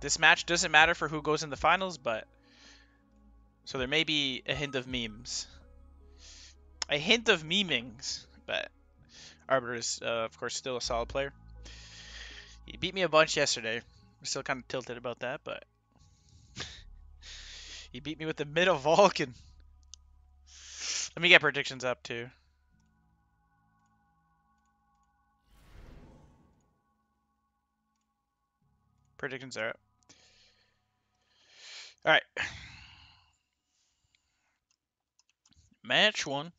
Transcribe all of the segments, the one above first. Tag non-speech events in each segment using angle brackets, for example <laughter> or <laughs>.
This match doesn't matter for who goes in the finals, but so there may be a hint of memes. A hint of memings, but Arbiter is, uh, of course, still a solid player. He beat me a bunch yesterday. I'm still kind of tilted about that, but <laughs> he beat me with the middle Vulcan. Let me get predictions up too. Predictions are up. All right. Match one.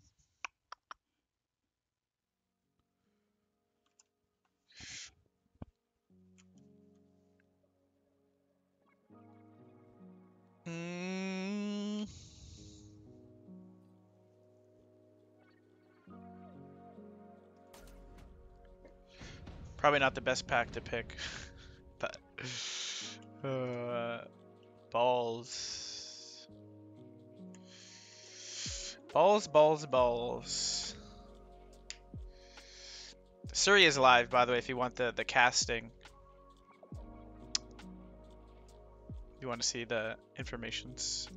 Mm. Probably not the best pack to pick, <laughs> but uh, balls, balls, balls, balls. Suri is live, by the way, if you want the the casting. You want to see the informations,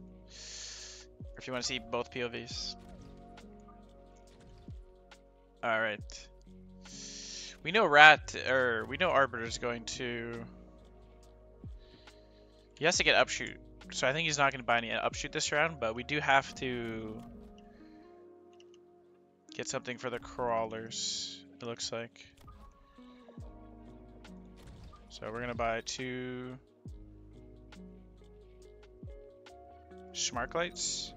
or if you want to see both POVs. All right. We know Rat, or we know Arbiter's going to... He has to get upshoot. So I think he's not going to buy any upshoot this round, but we do have to get something for the crawlers, it looks like. So we're going to buy two Smart lights.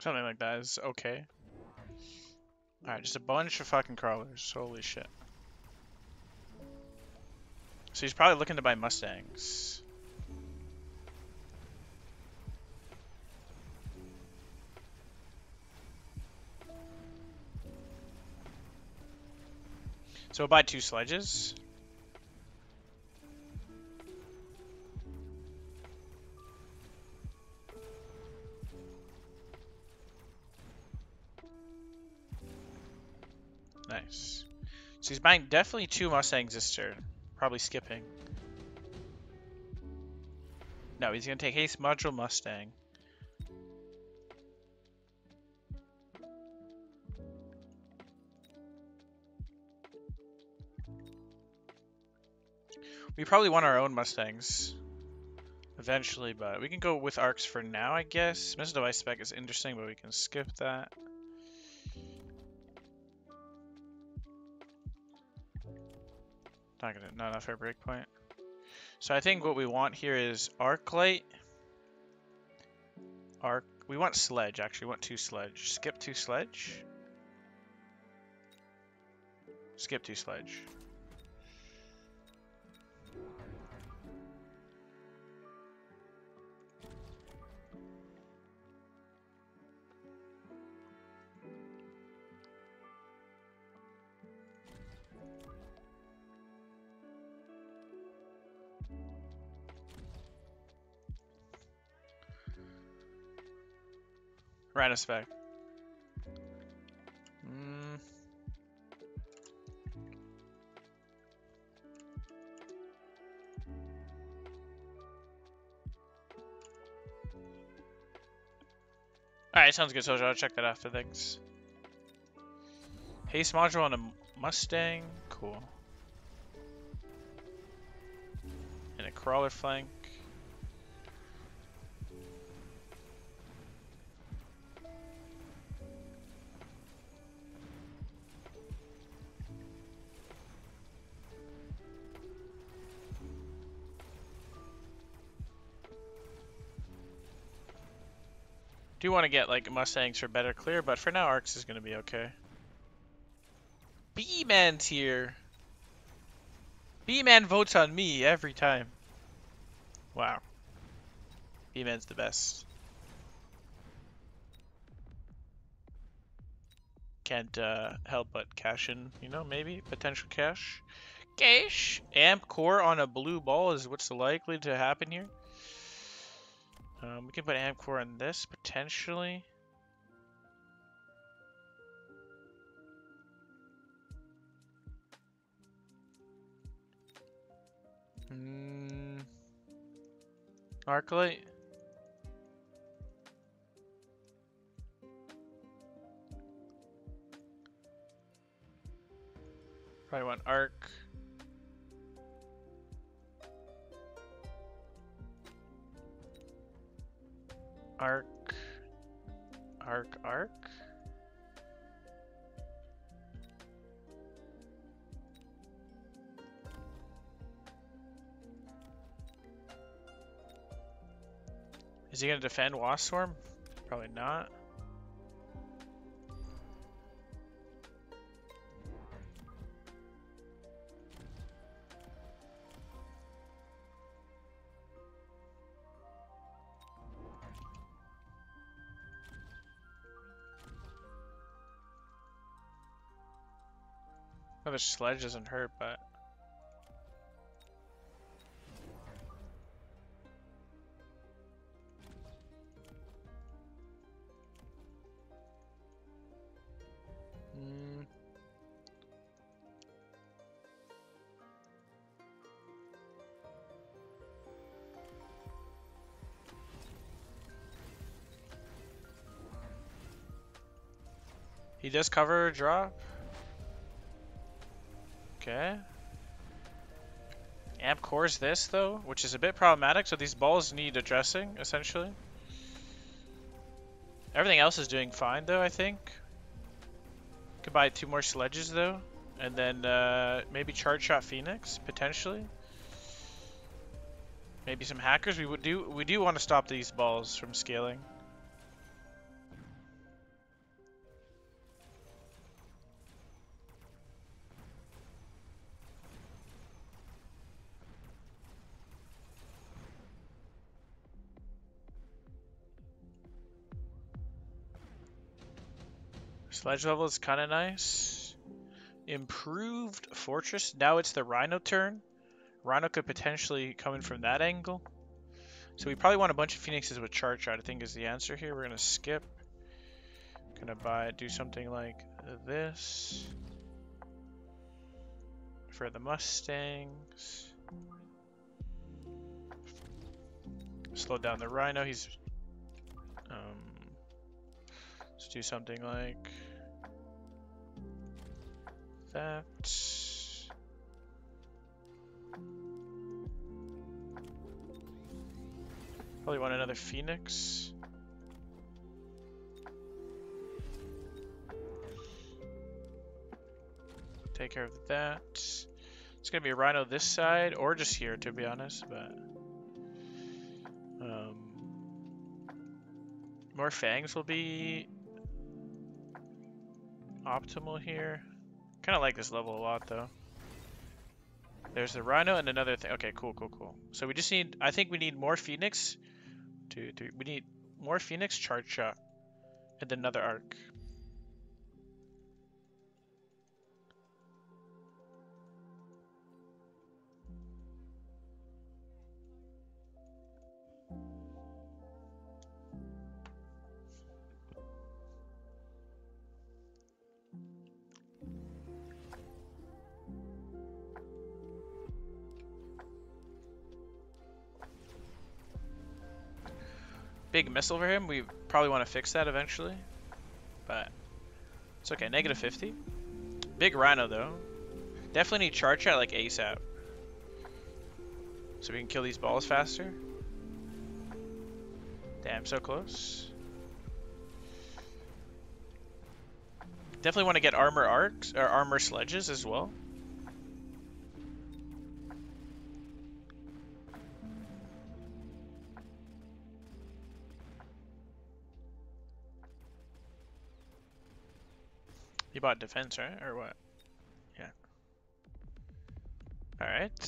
Something like that is okay. Alright, just a bunch of fucking crawlers. Holy shit. So he's probably looking to buy Mustangs. So we'll buy two sledges. Nice. So he's buying definitely two Mustangs this turn. Probably skipping. No, he's going to take Haste Module Mustang. We probably want our own Mustangs eventually, but we can go with ARCs for now, I guess. Missile Device spec is interesting, but we can skip that. Not gonna, not enough for breakpoint. So I think what we want here is arc light. Arc. We want sledge. Actually, we want two sledge. Skip two sledge. Skip two sledge. Rhinospec. Mm. Alright, sounds good, Soldier. I'll check that after things. Haste module on a Mustang. Cool. Prowler flank. do want to get like Mustangs for better clear, but for now arcs is going to be okay. B-Man's here. B-Man votes on me every time. Wow. B-Man's the best. Can't uh, help but cash in, you know, maybe potential cash. Cash! Amp core on a blue ball is what's likely to happen here. Um, we can put amp core on this potentially. Hmm. Arclight. Probably want arc. Arc. Arc, arc. Is he gonna defend Wasp Swarm? Probably not. Another sledge doesn't hurt, but... He does cover drop. Okay. Amp cores this though, which is a bit problematic, so these balls need addressing, essentially. Everything else is doing fine though, I think. Could buy two more sledges though. And then uh, maybe charge shot Phoenix, potentially. Maybe some hackers. We would do we do want to stop these balls from scaling. Sledge level is kind of nice. Improved Fortress. Now it's the Rhino turn. Rhino could potentially come in from that angle. So we probably want a bunch of Phoenixes with Charge Shot, I think is the answer here. We're going to skip. Gonna buy, do something like this. For the Mustangs. Slow down the Rhino. He's... Um, let's do something like that. Probably want another Phoenix. Take care of that. It's gonna be a Rhino this side, or just here, to be honest, but... Um, more Fangs will be optimal here. Kind of like this level a lot, though. There's the Rhino and another thing. Okay, cool, cool, cool. So we just need, I think we need more Phoenix. Two, three. We need more Phoenix charge shot. And then another arc. Big missile for him. We probably want to fix that eventually. But it's okay. Negative 50. Big Rhino, though. Definitely need charge shot like ASAP. So we can kill these balls faster. Damn, so close. Definitely want to get armor arcs or armor sledges as well. You bought defense, right? Or what? Yeah. Alright.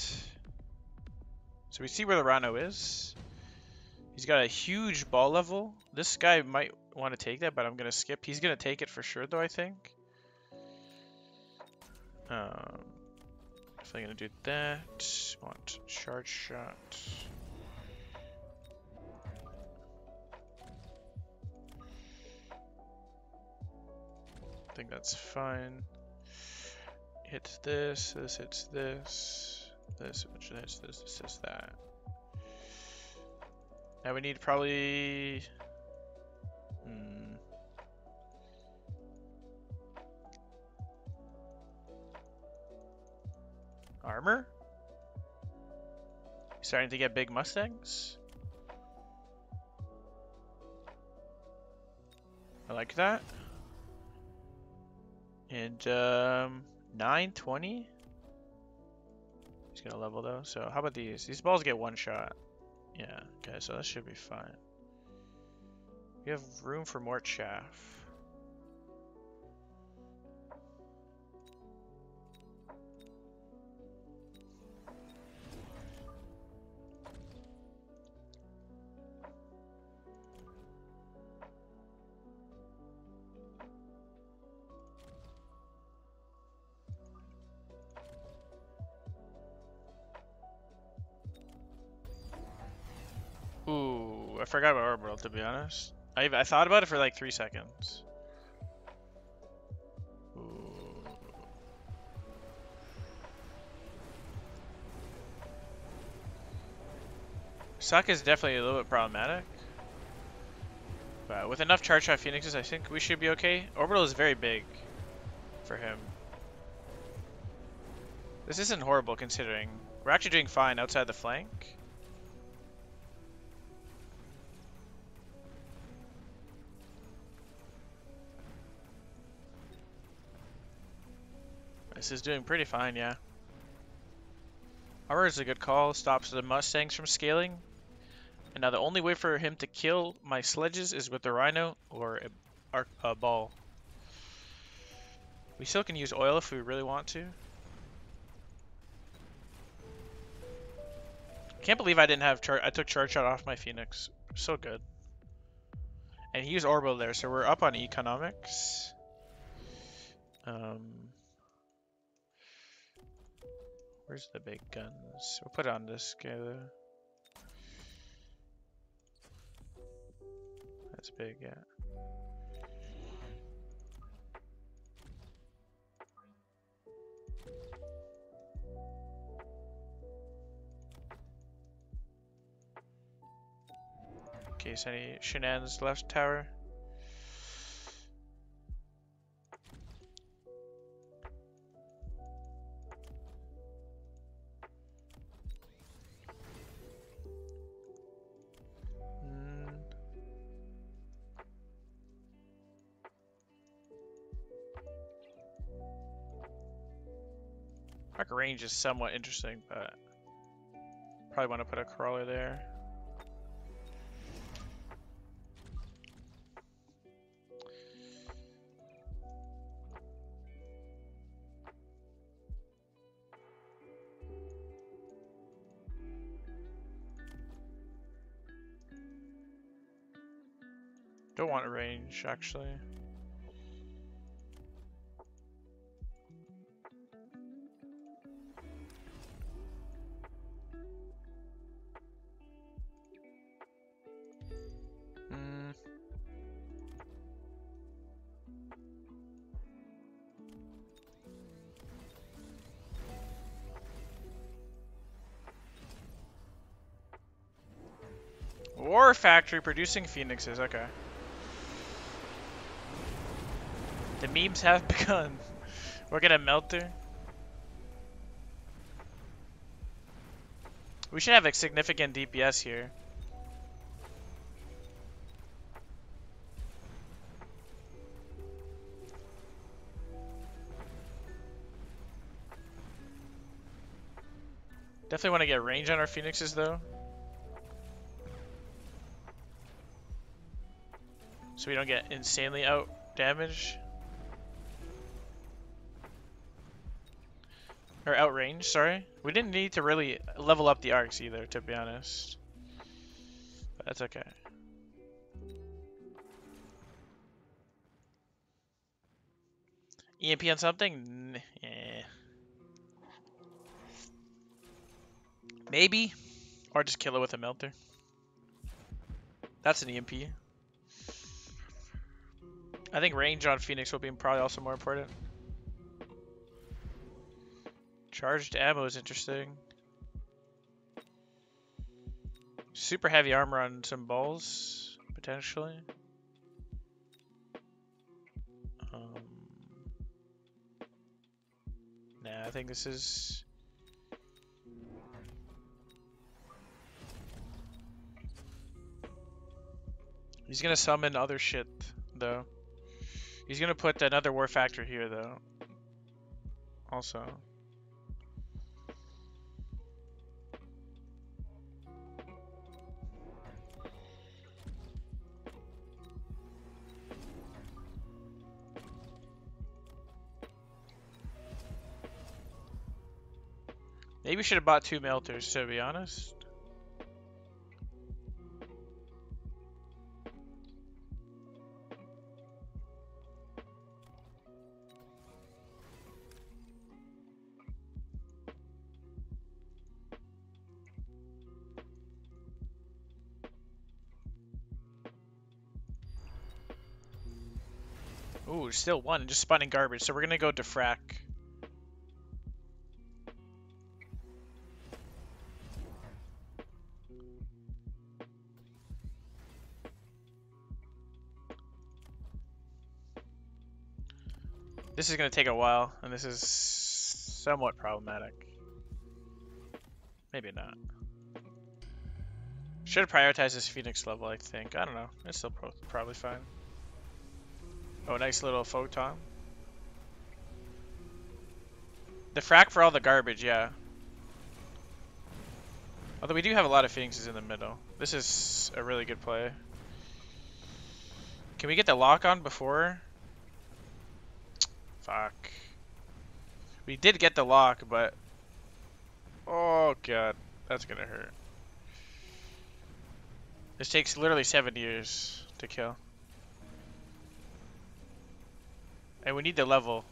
So we see where the Rhino is. He's got a huge ball level. This guy might want to take that, but I'm going to skip. He's going to take it for sure, though, I think. Um, definitely going to do that. Want charge shot. Think that's fine. Hits this, this hits this, this which hits this, this hits that. Now we need probably... Hmm. Armor? Starting to get big Mustangs? I like that. And um, 920? He's gonna level though. So how about these? These balls get one shot. Yeah, okay, so that should be fine. We have room for more chaff. Forgot about orbital to be honest. I I thought about it for like three seconds. Suck is definitely a little bit problematic. But with enough charge shot phoenixes, I think we should be okay. Orbital is very big for him. This isn't horrible considering. We're actually doing fine outside the flank. This is doing pretty fine, yeah. Armor is a good call, stops the Mustangs from scaling. And now the only way for him to kill my sledges is with the Rhino or a, a ball. We still can use oil if we really want to. Can't believe I didn't have charge. I took charge shot off my Phoenix. So good. And he used orbital there, so we're up on economics. Um, Where's the big guns? We'll put it on this guy though. That's big, yeah. In case any shenanigans left tower. Range is somewhat interesting, but probably want to put a crawler there. Don't want a range, actually. War factory producing phoenixes, okay. The memes have <laughs> begun. We're gonna melt her. We should have a significant DPS here. Definitely want to get range on our phoenixes though. So we don't get insanely out damage. Or outrange, sorry. We didn't need to really level up the arcs either, to be honest. But that's okay. EMP on something? Yeah. Maybe. Or just kill it with a melter. That's an EMP. I think range on Phoenix will be probably also more important. Charged ammo is interesting. Super heavy armor on some balls, potentially. Um, nah, I think this is... He's gonna summon other shit, though. He's gonna put another war factor here, though. Also. Maybe we should have bought two melters, to be honest. Ooh, still one, just spawning garbage. So we're gonna go Defrac. This is to take a while, and this is somewhat problematic. Maybe not. Should prioritize this Phoenix level, I think. I don't know. It's still pro probably fine. Oh, nice little photon. The frack for all the garbage, yeah. Although we do have a lot of Phoenixes in the middle. This is a really good play. Can we get the lock on before? Fuck. We did get the lock, but... Oh, God. That's gonna hurt. This takes literally seven years to kill. And we need the level.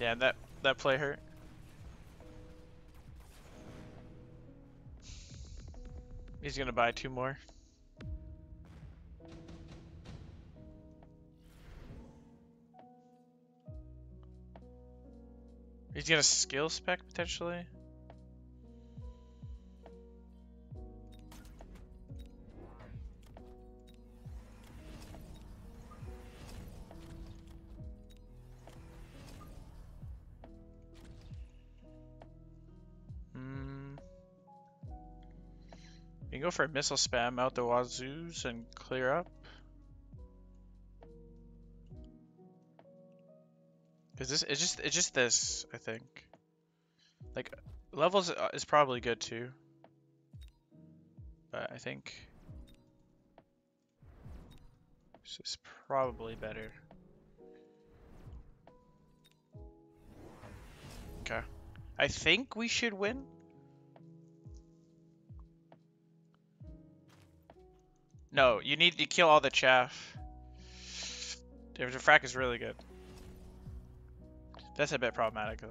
Yeah, that, that play hurt. He's gonna buy two more. He's gonna skill spec potentially. Go for a missile spam out the wazoos and clear up. Cause this it's just it's just this I think. Like levels uh, is probably good too, but I think this is probably better. Okay, I think we should win. No, you need to kill all the chaff. The frack is really good. That's a bit problematic of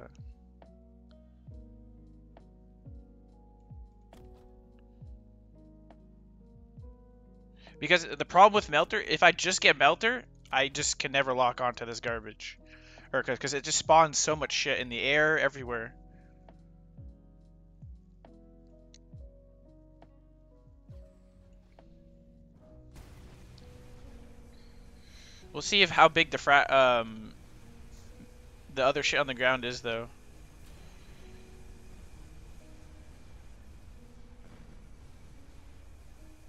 Because the problem with Melter, if I just get Melter, I just can never lock onto this garbage. Or because it just spawns so much shit in the air, everywhere. We'll see if how big the frat um the other shit on the ground is, though.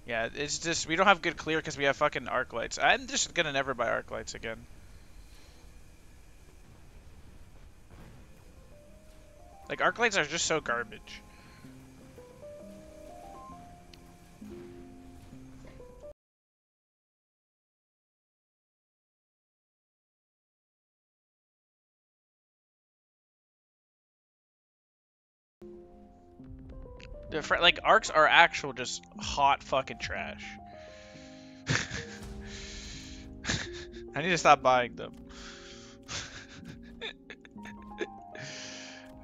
Yeah, it's just, we don't have good clear because we have fucking arc lights. I'm just gonna never buy arc lights again. Like, arc lights are just so garbage. The fr- like arcs are actual just hot fucking trash. <laughs> I need to stop buying them.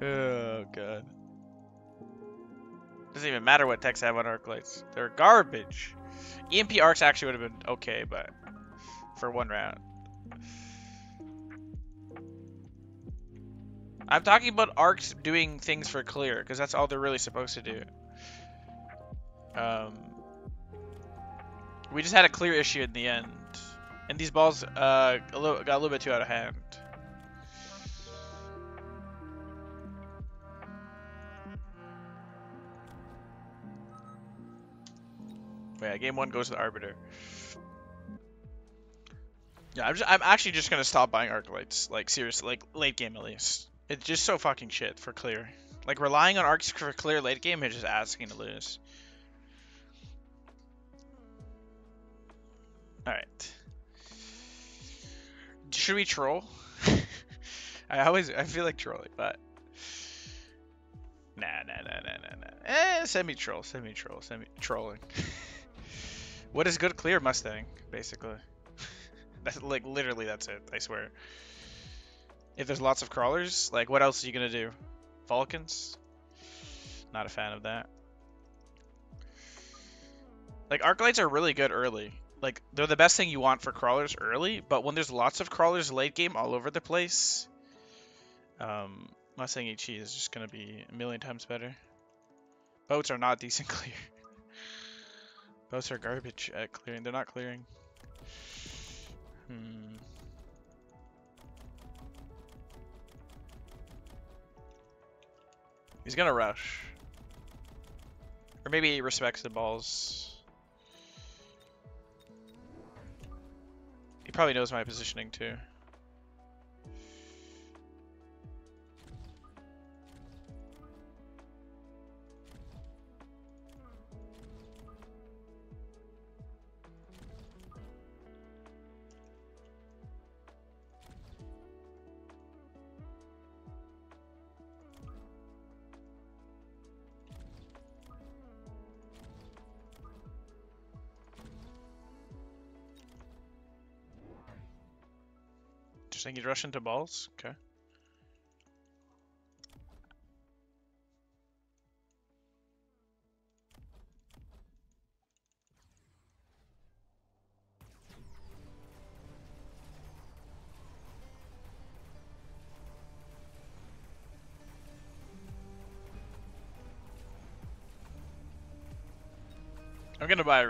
<laughs> oh god. Doesn't even matter what techs I have on arc lights. They're garbage. EMP arcs actually would have been okay, but for one round. I'm talking about arcs doing things for clear, because that's all they're really supposed to do. Um, we just had a clear issue in the end. And these balls uh, a little, got a little bit too out of hand. Yeah, game one goes to the Arbiter. Yeah, I'm, just, I'm actually just gonna stop buying arc lights. Like seriously, like late game at least. It's just so fucking shit for clear. Like relying on arcs for clear late game is just asking to lose. Alright. Should we troll? <laughs> I always I feel like trolling, but Nah nah nah nah nah nah. Eh semi troll, semi troll, semi trolling. <laughs> what is good clear Mustang, basically. <laughs> that's like literally that's it, I swear. If there's lots of crawlers, like what else are you gonna do? Vulcans? Not a fan of that. Like arc lights are really good early. Like they're the best thing you want for crawlers early, but when there's lots of crawlers late game all over the place, um, Mustang HE is just gonna be a million times better. Boats are not <laughs> decent clear. Boats are garbage at clearing. They're not clearing. Hmm. He's gonna rush. Or maybe he respects the balls. Probably knows my positioning too. He'd rush into balls? Okay. I'm gonna buy a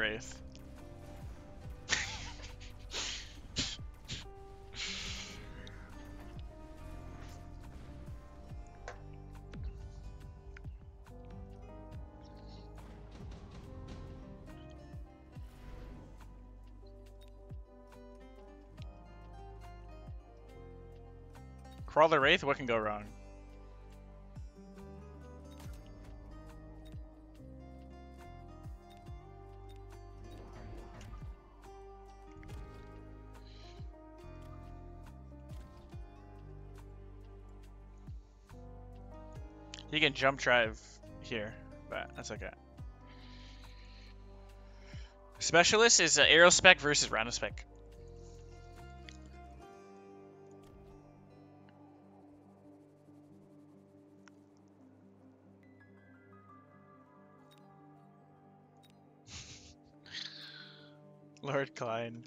Wraith. the Wraith, what can go wrong? You can jump drive here, but that's okay. Specialist is uh, Aerospec versus Rhinospec. Lord Klein.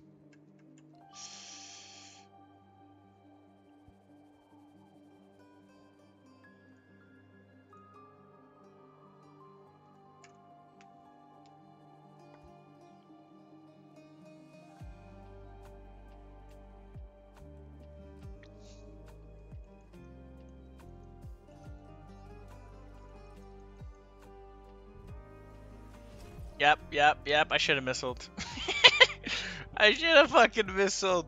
Yep, yep, yep. I should have missiled. <laughs> I should have fucking missiled.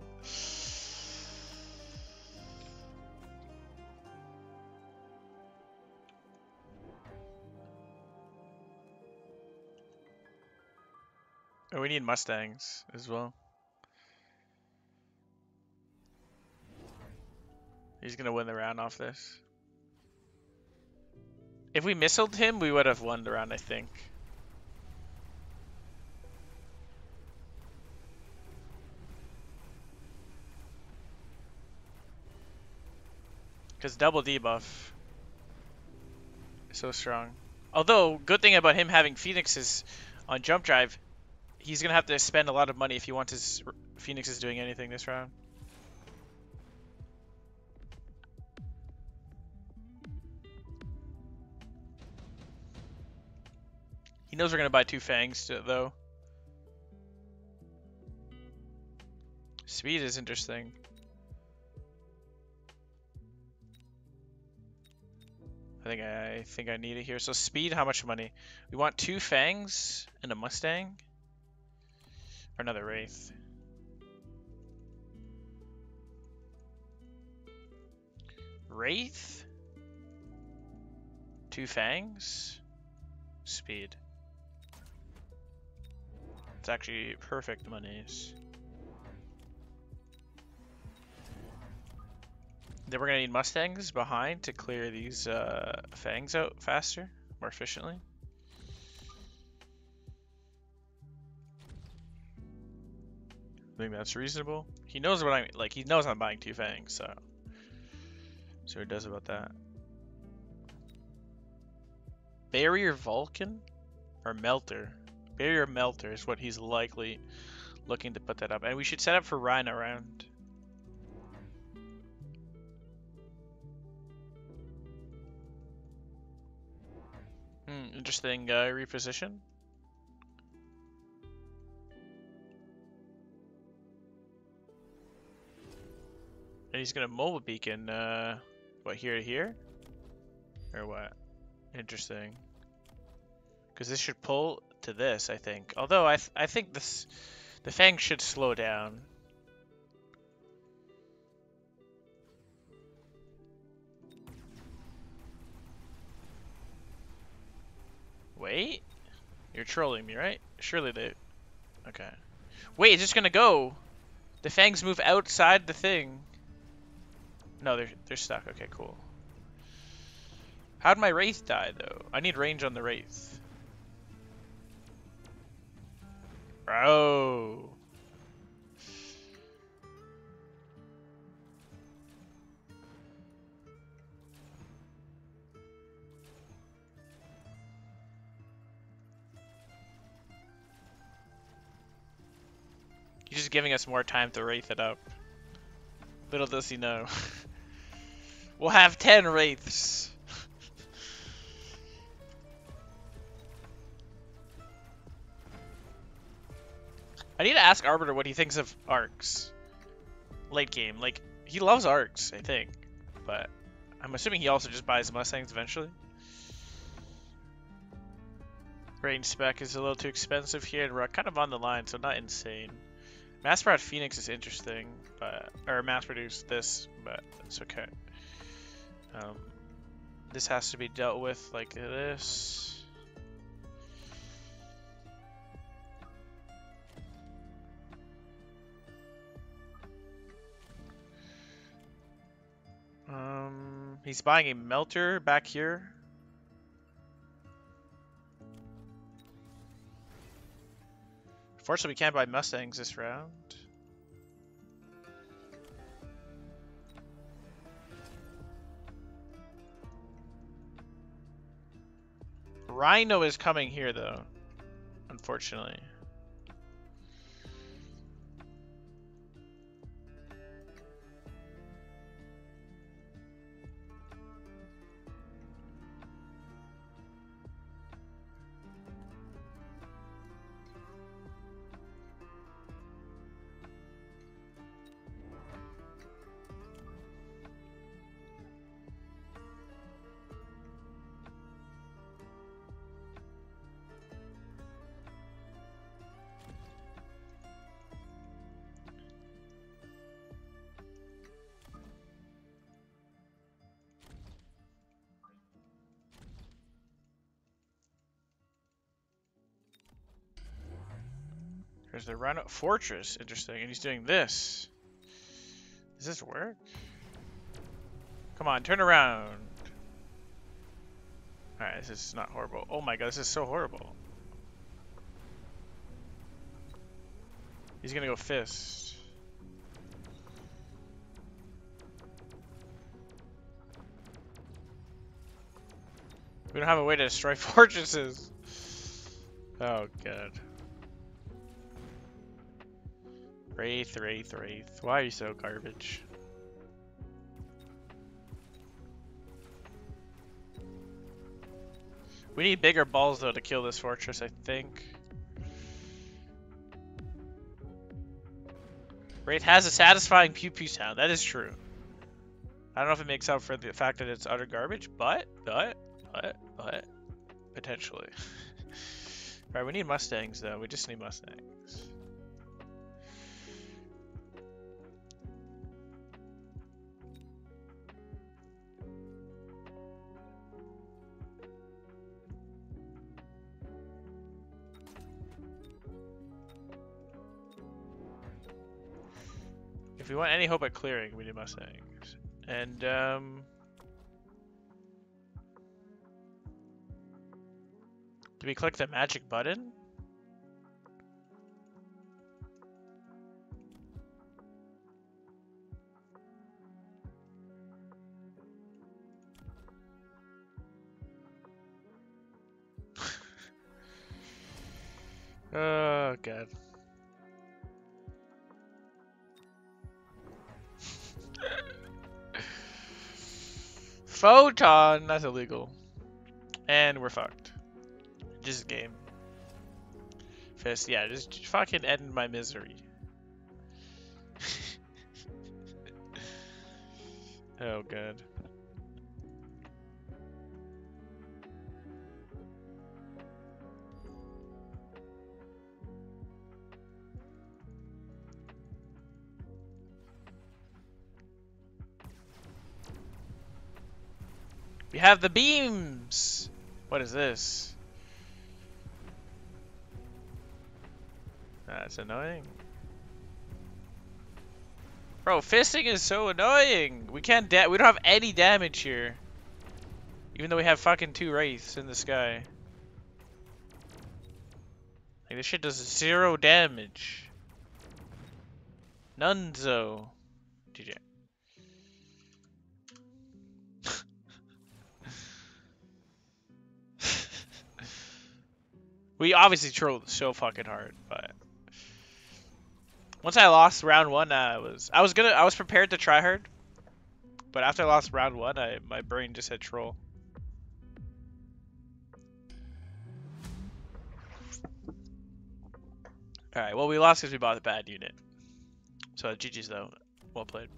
Oh, we need Mustangs as well. He's gonna win the round off this. If we missiled him, we would have won the round, I think. Because double debuff is so strong. Although, good thing about him having Phoenixes on jump drive, he's going to have to spend a lot of money if he wants his Phoenixes doing anything this round. He knows we're going to buy two Fangs, though. Speed is interesting. I think I, think I need it here. So speed, how much money? We want two Fangs and a Mustang. Or another Wraith. Wraith? Two Fangs? Speed. It's actually perfect monies. Then we're gonna need Mustangs behind to clear these uh, fangs out faster, more efficiently. I think that's reasonable. He knows what I like. He knows I'm buying two fangs, so so he does about that. Barrier Vulcan or Melter. Barrier Melter is what he's likely looking to put that up. And we should set up for Rhino round. Hmm, interesting uh, reposition. And he's gonna mobile beacon, uh, what, here to here? Or what? Interesting. Because this should pull to this, I think. Although I, th I think this, the Fang should slow down. Wait? You're trolling me, right? Surely they... Okay. Wait, it's just gonna go! The Fangs move outside the thing. No, they're, they're stuck. Okay, cool. How'd my Wraith die, though? I need range on the Wraith. Bro. He's just giving us more time to wraith it up. Little does he know. <laughs> we'll have 10 wraiths. <laughs> I need to ask Arbiter what he thinks of arcs. Late game. Like, he loves arcs, I think. But I'm assuming he also just buys Mustangs eventually. Range spec is a little too expensive here, and we're kind of on the line, so not insane. Mass product Phoenix is interesting, but or mass produce this, but it's okay. Um, this has to be dealt with like this. Um, he's buying a melter back here. Fortunately, we can't buy Mustangs this round. Rhino is coming here, though. Unfortunately. The Rhino Fortress. Interesting. And he's doing this. Does this work? Come on, turn around. Alright, this is not horrible. Oh my god, this is so horrible. He's gonna go fist. We don't have a way to destroy <laughs> fortresses. Oh god. Wraith, Wraith, Wraith. Why are you so garbage? We need bigger balls though to kill this fortress, I think. Wraith has a satisfying pew pew sound. That is true. I don't know if it makes up for the fact that it's utter garbage, but, but, but, but, potentially. <laughs> right, we need Mustangs though. We just need Mustangs. We want any hope at clearing, we need Mustangs. And, um... Do we click the magic button? <laughs> oh, God. Photon! That's illegal. And we're fucked. Just game. Fist, yeah, just fucking end my misery. <laughs> oh, god. We have the beams! What is this? That's annoying. Bro, fisting is so annoying. We can't da we don't have any damage here. Even though we have fucking two wraiths in the sky. Like this shit does zero damage. Nunzo. GG. We obviously trolled so fucking hard, but once I lost round one, I was I was gonna I was prepared to try hard, but after I lost round one, I my brain just said troll. All right, well we lost because we bought the bad unit. So GG's though, well played.